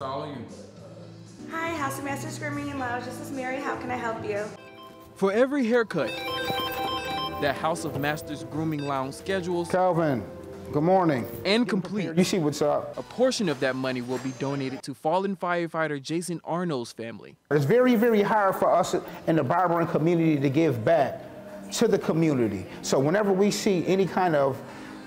all you. Hi, House of Masters Grooming and Lounge. This is Mary. How can I help you? For every haircut that House of Masters Grooming Lounge schedules Calvin, good morning. and complete, You see what's up. a portion of that money will be donated to fallen firefighter Jason Arno's family. It's very, very hard for us in the barbering community to give back to the community. So whenever we see any kind of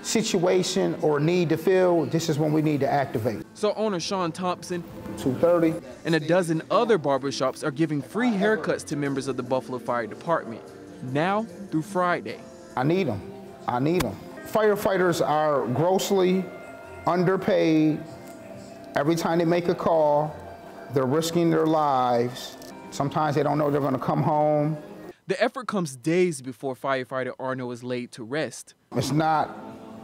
situation or need to fill, this is when we need to activate. So owner Sean Thompson 230. and a dozen other barbershops are giving free haircuts to members of the Buffalo Fire Department, now through Friday. I need them. I need them. Firefighters are grossly underpaid. Every time they make a call, they're risking their lives. Sometimes they don't know they're going to come home. The effort comes days before firefighter Arno is laid to rest. It's not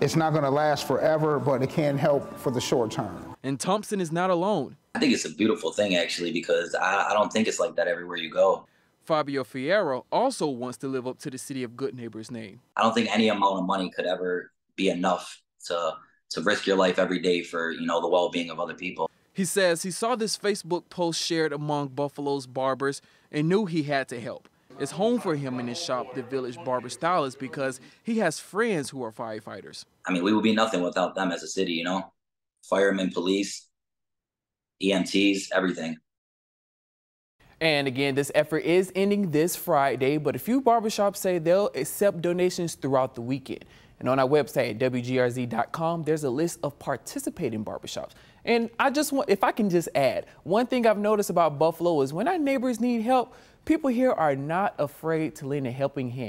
it's not going to last forever, but it can help for the short term. And Thompson is not alone. I think it's a beautiful thing actually because I, I don't think it's like that everywhere you go. Fabio Fierro also wants to live up to the City of Good Neighbors name. I don't think any amount of money could ever be enough to to risk your life every day for you know the well-being of other people. He says he saw this Facebook post shared among Buffalo's barbers and knew he had to help. It's home for him in his shop, the Village Barber Stylist, because he has friends who are firefighters. I mean, we would be nothing without them as a city, you know, firemen, police, EMTs, everything. And again, this effort is ending this Friday, but a few barbershops say they'll accept donations throughout the weekend. And on our website at WGRZ.com, there's a list of participating barbershops. And I just want, if I can just add, one thing I've noticed about Buffalo is when our neighbors need help, people here are not afraid to lend a helping hand.